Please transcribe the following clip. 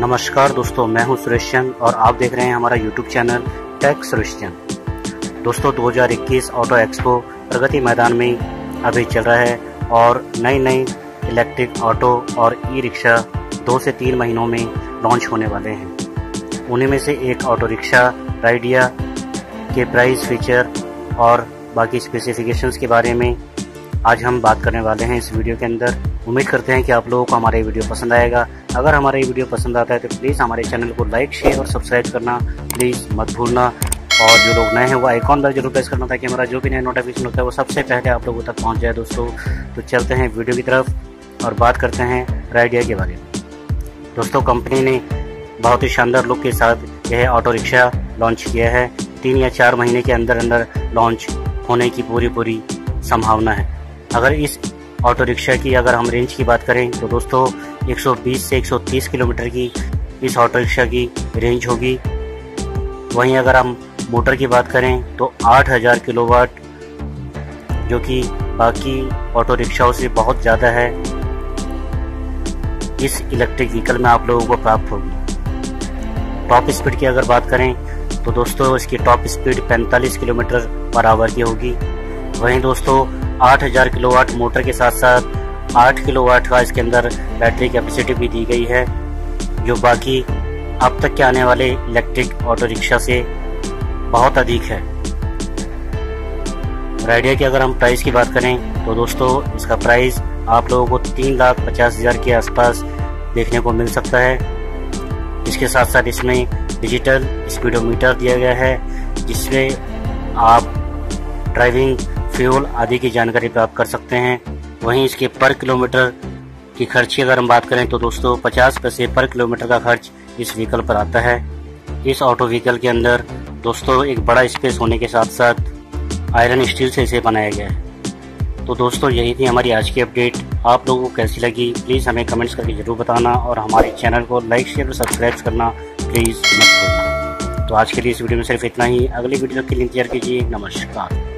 नमस्कार दोस्तों, मैं हूँ सुरेश चंद और आप देख रहे हैं हमारा YouTube channel tech Suresh Chand. दोस्तों 2021 ऑटो एक्सपो प्रगति मैदान में अभी चल रहा है और नई नई इलेक्ट्रिक ऑटो और ई रिक्शा दो से तीन महीनों में लॉन्च होने वाले हैं। उन्हीं में से एक ऑटो रिक्शा राइडिया के प्राइस फीचर और बाकी स्पेसिफिकेशंस के बारे में आज हम बात करने वाले हैं इस वीडियो के अंदर। उम्मीद करते हैं कि आप लोगों को हमारा ये वीडियो पसंद आएगा। अगर हमारा ये वीडियो पसंद आता है तो प्लीज़ हमारे चैनल को लाइक शेयर और सब्सक्राइब करना। प्लीज़ मत भूलना। और जो लोग नए हैं, वो आइकॉन बेल ज़रूर प्रेस करना ताकि हमारा जो भी नया नोटिफिकेशन होता है, वो सबसे पहले आप लोगों तक पहुँच जाए दोस्तों। तो चलते हैं वीडियो की तरफ़ और बात करते हैं राइडिया के बारे में। दोस्तों कंपनी ने बहुत ही शानदार लुक के साथ यह ऑटो रिक्शा लॉन्च किया है। तीन या चार महीने के अंदर अंदर लॉन्च होने की पूरी पूरी संभावना है। अगर इस ऑटो रिक्शा की अगर हम रेंज की बात करें तो दोस्तों 120 से 130 किलोमीटर की इस ऑटो रिक्शा की रेंज होगी। वहीं अगर हम मोटर की बात करें तो 8000 किलोवाट, जो कि बाकी ऑटो रिक्शाओं से बहुत ज़्यादा है, इस इलेक्ट्रिक व्हीकल में आप लोगों को प्राप्त होगी। टॉप स्पीड की अगर बात करें तो दोस्तों, इसकी top speed 45 kilometre per hour की होगी। वहीं दोस्तों 8000 किलोवाट मोटर के साथ साथ 8 किलोवाट का इसके अंदर बैटरी कैपेसिटी भी दी गई है। जो बाकी अब तक के आने वाले इलेक्ट्रिक ऑटो रिक्शा से बहुत अधिक है। राइडिया की अगर हम प्राइस की बात करें तो दोस्तों, इसका प्राइस आप लोगों को तीन लाख पचास हज़ार के आसपास देखने को मिल सकता है। इसके साथ साथ इसमें डिजिटल स्पीडोमीटर दिया गया है, जिसमें आप ड्राइविंग फ्यूल आदि की जानकारी प्राप्त कर सकते हैं। वहीं इसके पर किलोमीटर की खर्च की अगर हम बात करें तो दोस्तों 50 पैसे पर किलोमीटर का खर्च इस व्हीकल पर आता है। इस ऑटो व्हीकल के अंदर दोस्तों, एक बड़ा स्पेस होने के साथ साथ आयरन स्टील से इसे बनाया गया है। तो दोस्तों, यही थी हमारी आज की अपडेट आप लोगों को कैसी लगी? प्लीज़ हमें कमेंट्स करके ज़रूर बताना और हमारे चैनल को लाइक शेयर और सब्सक्राइब करना प्लीज़ मत भूलना। तो आज के लिए इस वीडियो में सिर्फ़ इतना ही। अगली वीडियो के लिए इंतज़ार कीजिए। नमस्कार।